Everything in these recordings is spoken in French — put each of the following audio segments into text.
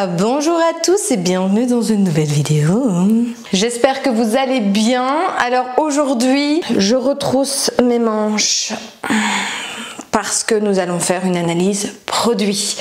Ah, bonjour à tous et bienvenue dans une nouvelle vidéo. J'espère que vous allez bien. Alors aujourd'hui, je retrousse mes manches parce que nous allons faire une analyse produit.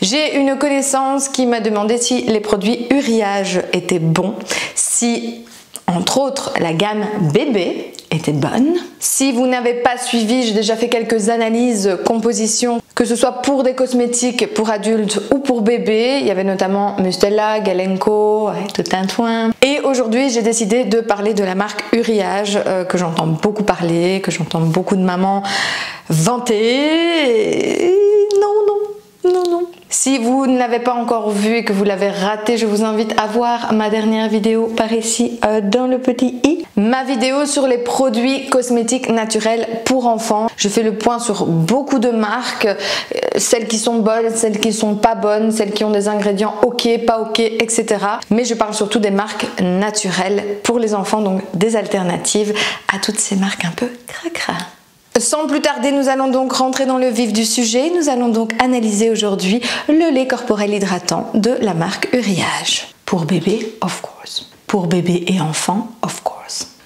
J'ai une connaissance qui m'a demandé si les produits Uriage étaient bons, si entre autres la gamme bébé était bonne. Si vous n'avez pas suivi, j'ai déjà fait quelques analyses composition, que ce soit pour des cosmétiques pour adultes ou pour bébés. Il y avait notamment Mustela, Galenco, tout un toin. Et aujourd'hui, j'ai décidé de parler de la marque Uriage, euh, que j'entends beaucoup parler, que j'entends beaucoup de mamans vanter. Non, non, non, non. Si vous ne l'avez pas encore vu et que vous l'avez raté, je vous invite à voir ma dernière vidéo par ici euh, dans le petit i. Ma vidéo sur les produits cosmétiques naturels pour enfants. Je fais le point sur beaucoup de marques, euh, celles qui sont bonnes, celles qui sont pas bonnes, celles qui ont des ingrédients ok, pas ok, etc. Mais je parle surtout des marques naturelles pour les enfants, donc des alternatives à toutes ces marques un peu cracra. Sans plus tarder, nous allons donc rentrer dans le vif du sujet. Nous allons donc analyser aujourd'hui le lait corporel hydratant de la marque Uriage. Pour bébé, of course. Pour bébé et enfant, of course.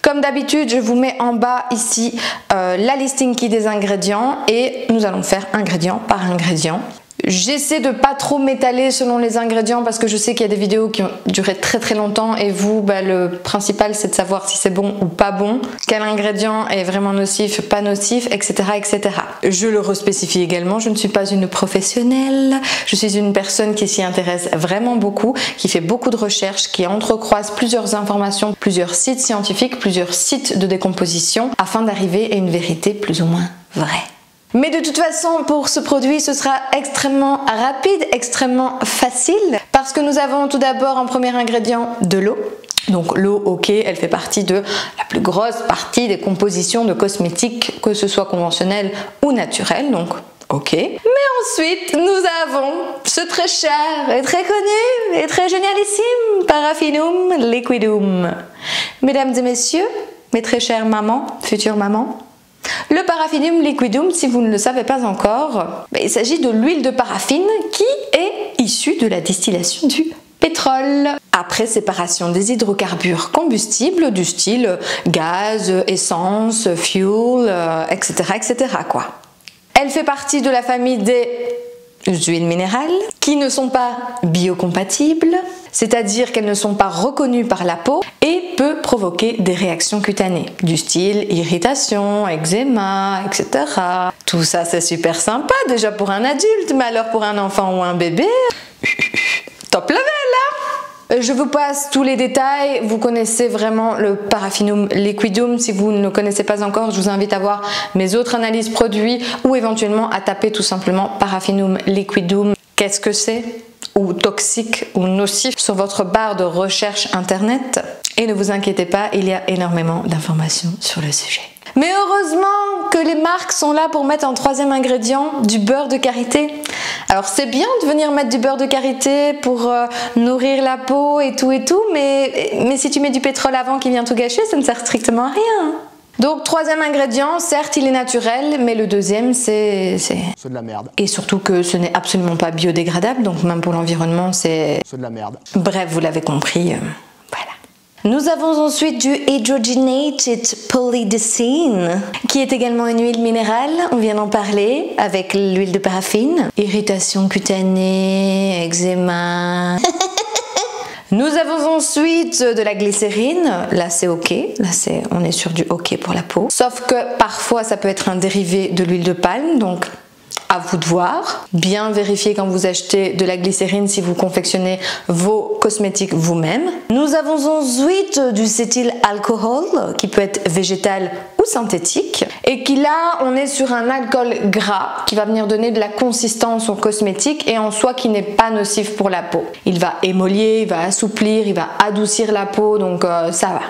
Comme d'habitude, je vous mets en bas ici euh, la listing key des ingrédients et nous allons faire ingrédient par ingrédient. J'essaie de pas trop m'étaler selon les ingrédients parce que je sais qu'il y a des vidéos qui ont duré très très longtemps et vous, bah, le principal c'est de savoir si c'est bon ou pas bon, quel ingrédient est vraiment nocif, pas nocif, etc. etc. Je le respécifie également, je ne suis pas une professionnelle, je suis une personne qui s'y intéresse vraiment beaucoup, qui fait beaucoup de recherches, qui entrecroise plusieurs informations, plusieurs sites scientifiques, plusieurs sites de décomposition afin d'arriver à une vérité plus ou moins vraie. Mais de toute façon, pour ce produit, ce sera extrêmement rapide, extrêmement facile, parce que nous avons tout d'abord en premier ingrédient de l'eau. Donc l'eau, ok, elle fait partie de la plus grosse partie des compositions de cosmétiques, que ce soit conventionnel ou naturel, donc ok. Mais ensuite, nous avons ce très cher et très connu et très génialissime Paraffinum liquidum. Mesdames et messieurs, mes très chères mamans, futures mamans, le paraffinum liquidum, si vous ne le savez pas encore, ben, il s'agit de l'huile de paraffine qui est issue de la distillation du pétrole. Après séparation des hydrocarbures combustibles du style gaz, essence, fuel, etc., euh, etc. Quoi. Elle fait partie de la famille des huiles minérales qui ne sont pas biocompatibles, c'est-à-dire qu'elles ne sont pas reconnues par la peau et peut provoquer des réactions cutanées du style irritation, eczéma, etc. Tout ça c'est super sympa déjà pour un adulte, mais alors pour un enfant ou un bébé, top level là je vous passe tous les détails, vous connaissez vraiment le paraffinum liquidum, si vous ne le connaissez pas encore, je vous invite à voir mes autres analyses produits ou éventuellement à taper tout simplement paraffinum liquidum. Qu'est-ce que c'est? Ou toxique ou nocif sur votre barre de recherche internet. Et ne vous inquiétez pas, il y a énormément d'informations sur le sujet. Mais heureusement que les marques sont là pour mettre en troisième ingrédient du beurre de karité. Alors c'est bien de venir mettre du beurre de karité pour euh, nourrir la peau et tout et tout, mais, mais si tu mets du pétrole avant qui vient tout gâcher, ça ne sert strictement à rien. Donc troisième ingrédient, certes il est naturel, mais le deuxième c'est... C'est de la merde. Et surtout que ce n'est absolument pas biodégradable, donc même pour l'environnement c'est... C'est de la merde. Bref, vous l'avez compris, euh, voilà. Nous avons ensuite du Hydrogenated Polydecine, qui est également une huile minérale, on vient d'en parler, avec l'huile de paraffine. Irritation cutanée, eczéma... Nous avons ensuite de la glycérine, là c'est ok, là c'est on est sur du ok pour la peau. Sauf que parfois ça peut être un dérivé de l'huile de palme, donc à vous de voir. Bien vérifier quand vous achetez de la glycérine si vous confectionnez vos cosmétiques vous-même. Nous avons ensuite du cétyl alcool qui peut être végétal ou synthétique et qui là on est sur un alcool gras qui va venir donner de la consistance au cosmétique et en soi qui n'est pas nocif pour la peau. Il va émolier, il va assouplir, il va adoucir la peau donc euh, ça va.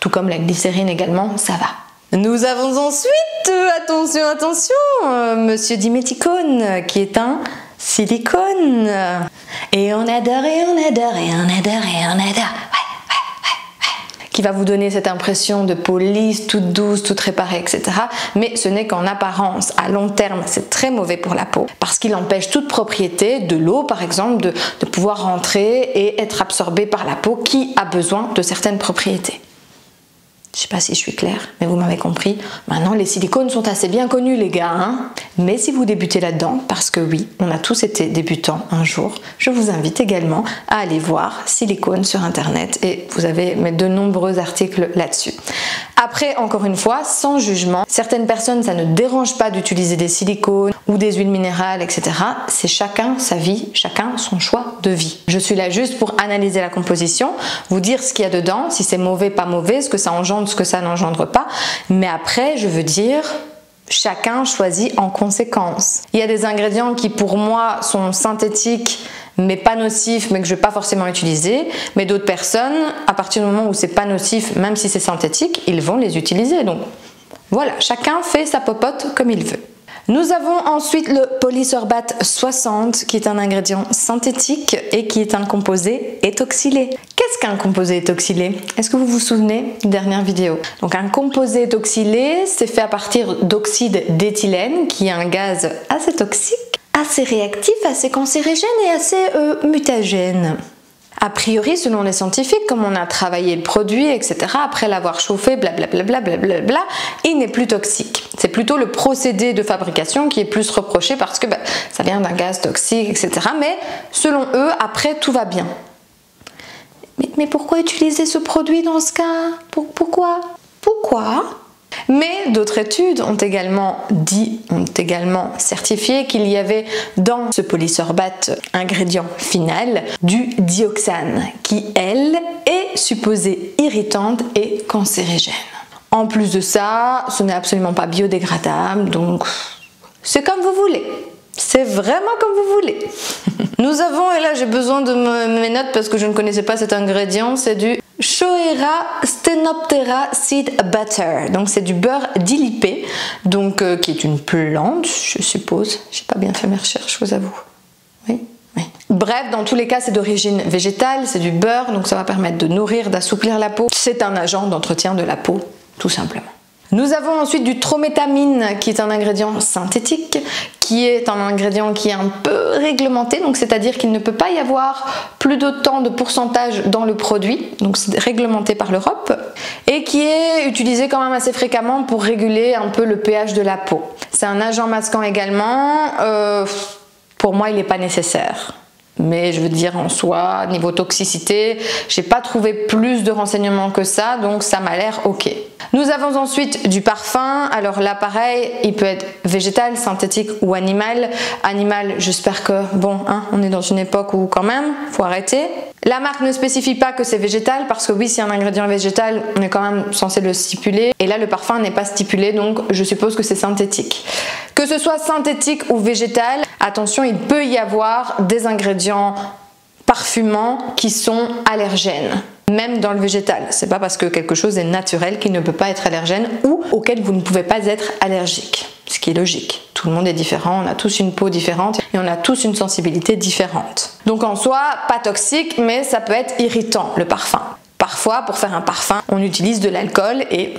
Tout comme la glycérine également, ça va. Nous avons ensuite, euh, attention, attention, euh, Monsieur Diméticone, qui est un silicone. Et on adore, et on adore, et on adore, et on adore. qui va vous donner cette impression de peau lisse, toute douce, toute réparée, etc. Mais ce n'est qu'en apparence. À long terme, c'est très mauvais pour la peau parce qu'il empêche toute propriété de l'eau, par exemple, de, de pouvoir rentrer et être absorbée par la peau qui a besoin de certaines propriétés. Je sais pas si je suis claire, mais vous m'avez compris. Maintenant, les silicones sont assez bien connus, les gars. Hein mais si vous débutez là-dedans, parce que oui, on a tous été débutants un jour, je vous invite également à aller voir silicone sur Internet et vous avez de nombreux articles là-dessus. Après, encore une fois, sans jugement, certaines personnes, ça ne dérange pas d'utiliser des silicones ou des huiles minérales, etc. C'est chacun sa vie, chacun son choix de vie. Je suis là juste pour analyser la composition, vous dire ce qu'il y a dedans, si c'est mauvais, pas mauvais, ce que ça engendre, ce que ça n'engendre pas. Mais après, je veux dire, chacun choisit en conséquence. Il y a des ingrédients qui pour moi sont synthétiques mais pas nocifs mais que je ne vais pas forcément utiliser, mais d'autres personnes, à partir du moment où c'est pas nocif, même si c'est synthétique, ils vont les utiliser. Donc voilà, chacun fait sa popote comme il veut. Nous avons ensuite le polysorbate 60 qui est un ingrédient synthétique et qui est un composé étoxylé. Qu'est-ce qu'un composé étoxylé? Est-ce que vous vous souvenez Dernière vidéo? Donc un composé étoxylé, c'est fait à partir d'oxyde d'éthylène qui est un gaz assez toxique, assez réactif, assez cancérigène et assez euh, mutagène. A priori, selon les scientifiques, comme on a travaillé le produit, etc., après l'avoir chauffé, blablabla, il n'est plus toxique. C'est plutôt le procédé de fabrication qui est plus reproché parce que bah, ça vient d'un gaz toxique, etc. Mais selon eux, après, tout va bien. Mais, pourquoi utiliser ce produit dans ce cas? Pourquoi? Pourquoi? Mais d'autres études ont également dit, ont également certifié qu'il y avait dans ce polysorbate ingrédient final du dioxane qui, elle, est supposée irritante et cancérigène. En plus de ça, ce n'est absolument pas biodégradable, donc c'est comme vous voulez. C'est vraiment comme vous voulez. Nous avons, et là j'ai besoin de mes notes parce que je ne connaissais pas cet ingrédient, c'est du Shoera stenoptera seed butter. Donc c'est du beurre dilipé, donc euh, qui est une plante, je suppose. J'ai pas bien fait mes recherches, je vous avoue. Oui, oui. Bref, dans tous les cas, c'est d'origine végétale, c'est du beurre, donc ça va permettre de nourrir, d'assouplir la peau. C'est un agent d'entretien de la peau, tout simplement. Nous avons ensuite du trométamine qui est un ingrédient synthétique, qui est un ingrédient qui est un peu réglementé, donc c'est-à-dire qu'il ne peut pas y avoir plus d'autant de pourcentage dans le produit, donc c'est réglementé par l'Europe, et qui est utilisé quand même assez fréquemment pour réguler un peu le pH de la peau. C'est un agent masquant également, euh, pour moi il n'est pas nécessaire. Mais je veux dire en soi, niveau toxicité, j'ai pas trouvé plus de renseignements que ça, donc ça m'a l'air ok. Nous avons ensuite du parfum. Alors là, pareil, il peut être végétal, synthétique ou animal. Animal, j'espère que, bon, hein, on est dans une époque où quand même, faut arrêter. La marque ne spécifie pas que c'est végétal parce que oui, si un ingrédient végétal, on est quand même censé le stipuler. Et là, le parfum n'est pas stipulé, donc je suppose que c'est synthétique. Que ce soit synthétique ou végétal, attention, il peut y avoir des ingrédients parfumants qui sont allergènes même dans le végétal. C'est pas parce que quelque chose est naturel qu'il ne peut pas être allergène ou auquel vous ne pouvez pas être allergique. Ce qui est logique. Tout le monde est différent, on a tous une peau différente et on a tous une sensibilité différente. Donc en soi, pas toxique, mais ça peut être irritant le parfum. Parfois, pour faire un parfum, on utilise de l'alcool et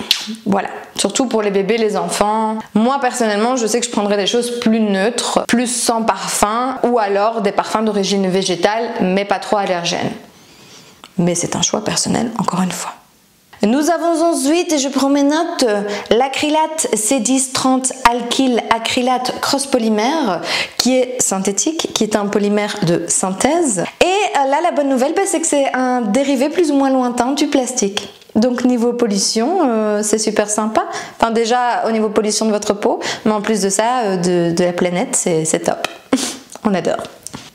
voilà. Surtout pour les bébés, les enfants. Moi, personnellement, je sais que je prendrais des choses plus neutres, plus sans parfum ou alors des parfums d'origine végétale, mais pas trop allergènes mais c'est un choix personnel encore une fois. Nous avons ensuite, et je prends mes notes, l'acrylate C1030 alkyl acrylate cross polymère qui est synthétique, qui est un polymère de synthèse. Et euh, là, la bonne nouvelle, bah, c'est que c'est un dérivé plus ou moins lointain du plastique. Donc niveau pollution, euh, c'est super sympa. Enfin déjà au niveau pollution de votre peau, mais en plus de ça, euh, de la planète, c'est top. On adore.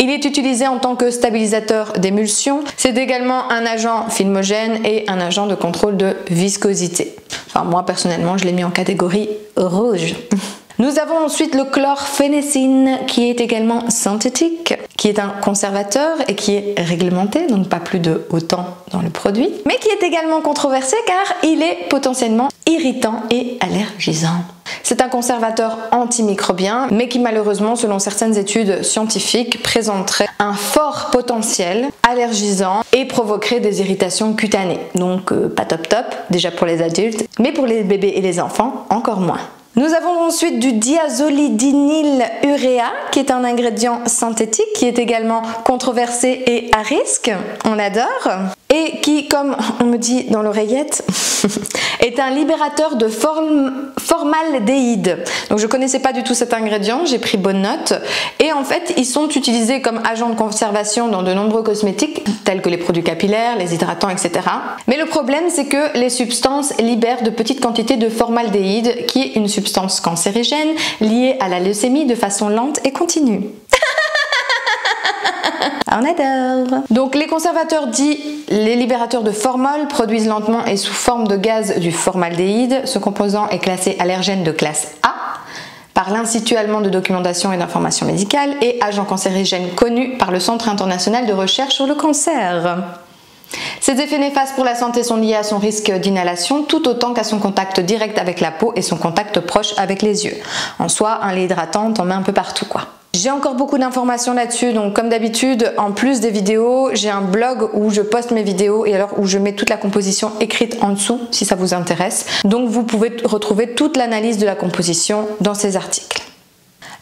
Il est utilisé en tant que stabilisateur d'émulsion. C'est également un agent filmogène et un agent de contrôle de viscosité. Enfin, moi personnellement, je l'ai mis en catégorie rouge. Nous avons ensuite le chlorphénécine qui est également synthétique, qui est un conservateur et qui est réglementé, donc pas plus de autant dans le produit, mais qui est également controversé car il est potentiellement irritant et allergisant. C'est un conservateur antimicrobien, mais qui malheureusement, selon certaines études scientifiques, présenterait un fort potentiel allergisant et provoquerait des irritations cutanées. Donc euh, pas top top, déjà pour les adultes, mais pour les bébés et les enfants, encore moins. Nous avons ensuite du diazolidinyl uréa, qui est un ingrédient synthétique, qui est également controversé et à risque. On adore et qui, comme on me dit dans l'oreillette, est un libérateur de formaldéhyde. Donc je connaissais pas du tout cet ingrédient, j'ai pris bonne note. Et en fait, ils sont utilisés comme agent de conservation dans de nombreux cosmétiques, tels que les produits capillaires, les hydratants, etc. Mais le problème, c'est que les substances libèrent de petites quantités de formaldéhyde, qui est une substance cancérigène liée à la leucémie de façon lente et continue. On adore Donc les conservateurs dits les libérateurs de formol produisent lentement et sous forme de gaz du formaldéhyde. Ce composant est classé allergène de classe A par l'Institut allemand de documentation et d'information médicale et agent cancérigène connu par le Centre international de recherche sur le cancer. Ces effets néfastes pour la santé sont liés à son risque d'inhalation tout autant qu'à son contact direct avec la peau et son contact proche avec les yeux. En soi, un lait hydratant, t'en met un peu partout quoi. J'ai encore beaucoup d'informations là-dessus, donc comme d'habitude, en plus des vidéos, j'ai un blog où je poste mes vidéos et alors où je mets toute la composition écrite en dessous si ça vous intéresse. Donc vous pouvez retrouver toute l'analyse de la composition dans ces articles.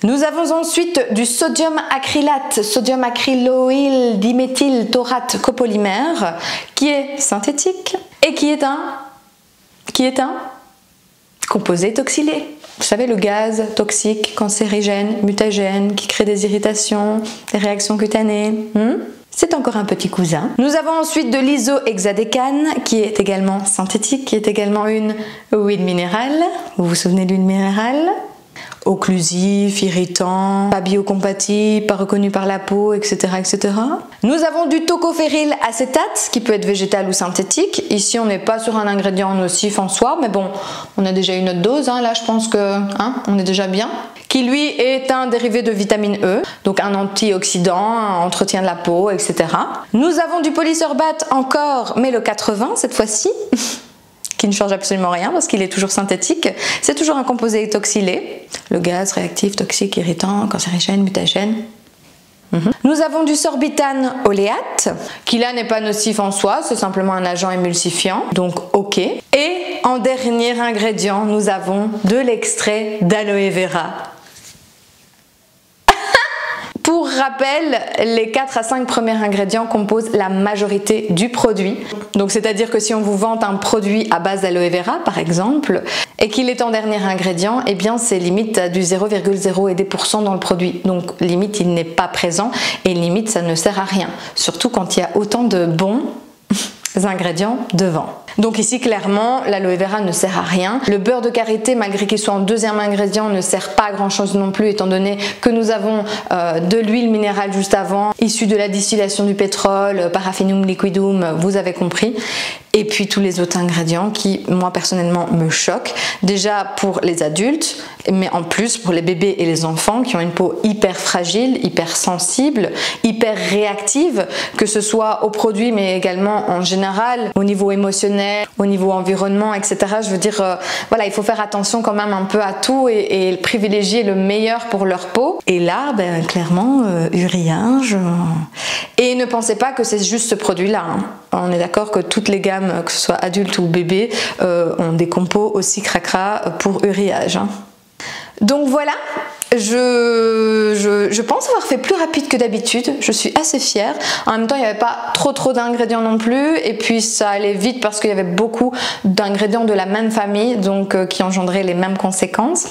Nous avons ensuite du sodium acrylate, sodium acryloyl diméthyl taurate copolymère, qui est synthétique et qui est un, qui est un composé toxylé. Vous savez, le gaz toxique, cancérigène, mutagène, qui crée des irritations, des réactions cutanées. Hmm? c'est encore un petit cousin. Nous avons ensuite de l'isohexadécane, qui est également synthétique, qui est également une huile minérale. Vous vous souvenez de l'huile minérale? Occlusif, irritant, pas biocompatible, pas reconnu par la peau, etc. etc. Nous avons du tocophéryl acétate qui peut être végétal ou synthétique. Ici, on n'est pas sur un ingrédient nocif en soi, mais bon, on a déjà une autre dose. Hein. Là, je pense que hein, on est déjà bien. Qui lui est un dérivé de vitamine E, donc un antioxydant, un entretien de la peau, etc. Nous avons du polysorbate encore, mais le 80 cette fois-ci. qui ne change absolument rien parce qu'il est toujours synthétique. C'est toujours un composé étoxylé, le gaz réactif, toxique, irritant, cancérigène, mutagène. Mhm. Nous avons du sorbitane oléate, qui là n'est pas nocif en soi, c'est simplement un agent émulsifiant, donc ok. Et en dernier ingrédient, nous avons de l'extrait d'aloe vera. Pour rappel, les 4 à 5 premiers ingrédients composent la majorité du produit. Donc c'est-à-dire que si on vous vante un produit à base d'aloe vera par exemple et qu'il est en dernier ingrédient, eh bien c'est limite du 0,0 dans le produit. Donc limite il n'est pas présent et limite ça ne sert à rien. Surtout quand il y a autant de bons ingrédients devant. Donc ici clairement l'aloe vera ne sert à rien. Le beurre de karité malgré qu'il soit en deuxième ingrédient ne sert pas à grand chose non plus étant donné que nous avons euh, de l'huile minérale juste avant issue de la distillation du pétrole, paraffinum liquidum, vous avez compris et puis tous les autres ingrédients qui moi personnellement me choquent déjà pour les adultes mais en plus pour les bébés et les enfants qui ont une peau hyper fragile, hyper sensible, hyper réactive que ce soit aux produits mais également en général au niveau émotionnel, au niveau environnement etc. Je veux dire euh, voilà il faut faire attention quand même un peu à tout et, privilégier le meilleur pour leur peau et là ben, clairement euh, uriage et ne pensez pas que c'est juste ce produit là hein. On est d'accord que toutes les gammes que ce soit adulte ou bébé, euh, ont des compos aussi cracra pour uriage. Hein. Donc voilà, je, je, pense avoir fait plus rapide que d'habitude, je suis assez fière. En même temps, il n'y avait pas trop trop d'ingrédients non plus, et puis ça allait vite parce qu'il y avait beaucoup d'ingrédients de la même famille, donc euh, qui engendraient les mêmes conséquences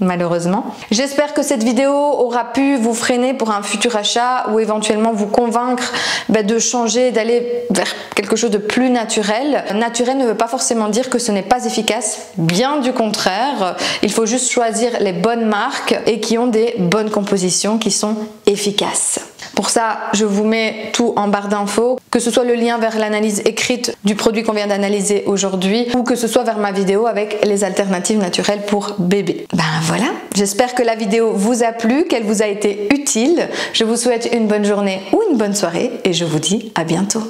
malheureusement. J'espère que cette vidéo aura pu vous freiner pour un futur achat ou éventuellement vous convaincre bah, de changer, d'aller vers quelque chose de plus naturel. Naturel ne veut pas forcément dire que ce n'est pas efficace, bien du contraire. Il faut juste choisir les bonnes marques et qui ont des bonnes compositions qui sont efficaces. Pour ça, je vous mets tout en barre d'infos, que ce soit le lien vers l'analyse écrite du produit qu'on vient d'analyser aujourd'hui ou que ce soit vers ma vidéo avec les alternatives naturelles pour bébé. Ben voilà, j'espère que la vidéo vous a plu, qu'elle vous a été utile. Je vous souhaite une bonne journée ou une bonne soirée et je vous dis à bientôt.